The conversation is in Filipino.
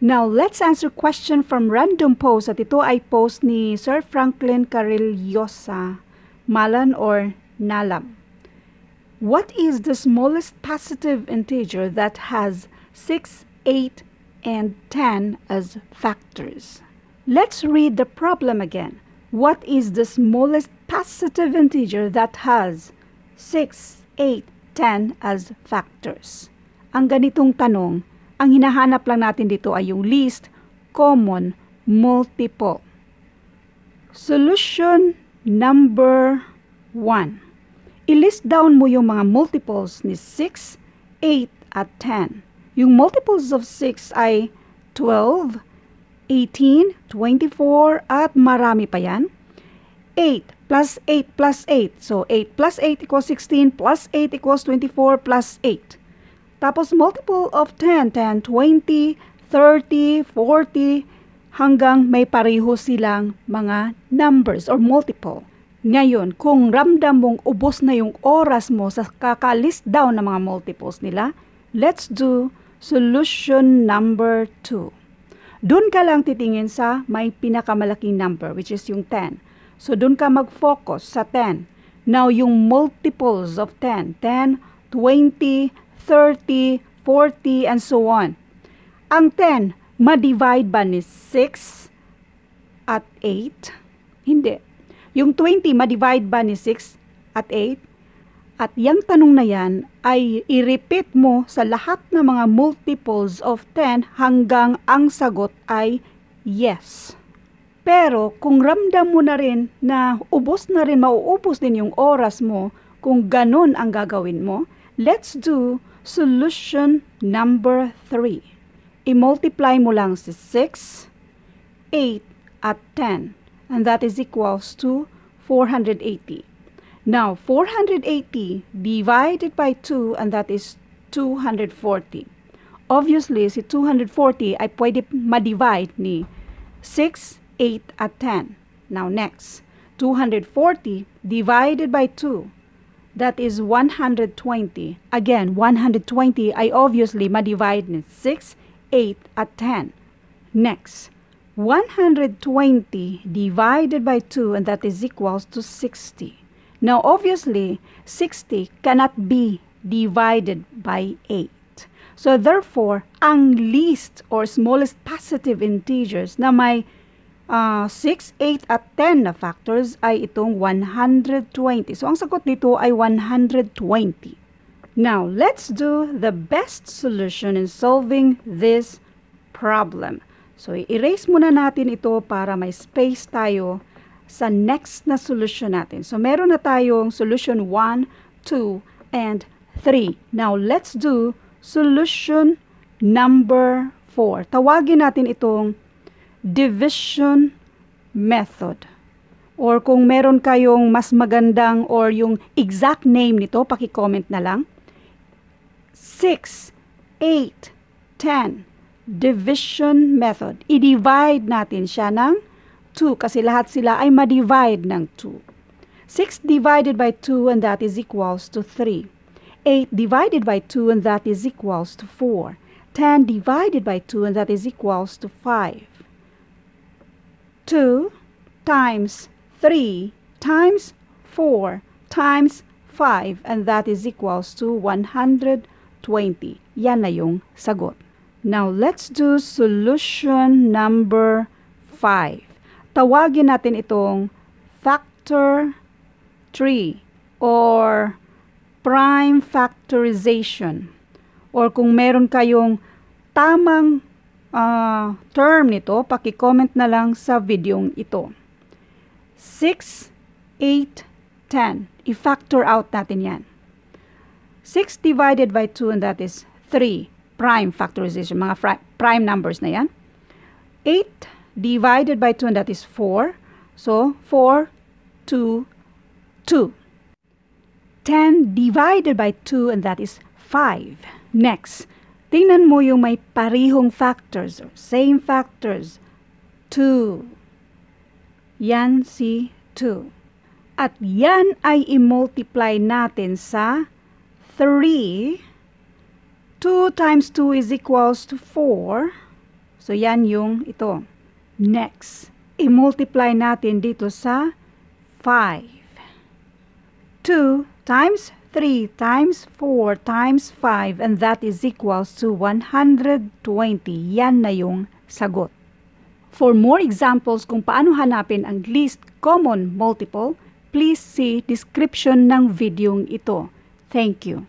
Now, let's answer question from random post at ito ay post ni Sir Franklin Carillosa, Malan or Nalam. What is the smallest positive integer that has 6, 8, and 10 as factors? Let's read the problem again. What is the smallest positive integer that has 6, 8, 10 as factors? Ang ganitong tanong, ang hinahanap lang natin dito ay yung least common multiple. Solution number 1. I-list down mo yung mga multiples ni 6, 8, at 10. Yung multiples of 6 ay 12, 18, 24, at marami pa yan. 8 plus 8 plus 8. So, 8 plus 8 equals 16, plus 8 equals 24, plus 8. Tapos multiple of 10, 10, 20, 30, 40, hanggang may pareho silang mga numbers or multiple. Ngayon, kung ramdam mong ubos na yung oras mo sa kakalist down ng mga multiples nila, let's do solution number 2. Doon ka lang titingin sa may pinakamalaking number, which is yung 10. So, doon ka mag-focus sa 10. Now, yung multiples of 10, 10, 20, 30, 40, and so on. Ang 10, ma-divide ba ni 6 at 8? Hindi. Yung 20, ma-divide ba ni 6 at 8? At yung tanong na yan ay i-repeat mo sa lahat ng mga multiples of 10 hanggang ang sagot ay yes. Pero kung ramdam mo na rin na ubos na rin, mauubos din yung oras mo, kung ganun ang gagawin mo, let's do Solution number 3. I-multiply mo lang si 6, 8, at 10. And that is equals to 480. Now, 480 divided by 2 and that is 240. Obviously, si 240 ay pwede ma-divide ni 6, 8, at 10. Now, next. 240 divided by 2 that is 120. Again, 120 ay obviously ma-divide ni 6, 8, at 10. Next, 120 divided by 2 and that is equals to 60. Now, obviously, 60 cannot be divided by 8. So, therefore, ang least or smallest positive integers na may uh, 6, 8, at 10 na factors ay itong 120. So, ang sagot dito ay 120. Now, let's do the best solution in solving this problem. So, i-erase muna natin ito para may space tayo sa next na solution natin. So, meron na tayong solution 1, 2, and 3. Now, let's do solution number 4. Tawagin natin itong division method. Or kung meron kayong mas magandang or yung exact name nito, paki-comment na lang. 6, 8, 10, division method. I-divide natin siya ng 2 kasi lahat sila ay ma-divide ng 2. 6 divided by 2 and that is equals to 3. 8 divided by 2 and that is equals to 4. 10 divided by 2 and that is equals to 5. 2 times 3 times 4 times 5 and that is equals to 120. Yan na yung sagot. Now, let's do solution number 5. Tawagin natin itong factor 3 or prime factorization. Or kung meron kayong tamang uh, term nito, paki-comment na lang sa videong ito. 6, 8, 10. I-factor out natin yan. 6 divided by 2 and that is 3. Prime factorization, mga prime numbers na yan. 8 divided by 2 and that is 4. So, 4, 2, 2. 10 divided by 2 and that is 5. Next, Tingnan mo yung may parihong factors or same factors. 2. Yan si 2. At yan ay i-multiply natin sa 3. 2 times 2 is equals to 4. So, yan yung ito. Next, i-multiply natin dito sa 5. 2 times 3 times 4 times 5 and that is equals to 120. Yan na yung sagot. For more examples kung paano hanapin ang least common multiple, please see description ng videong ito. Thank you.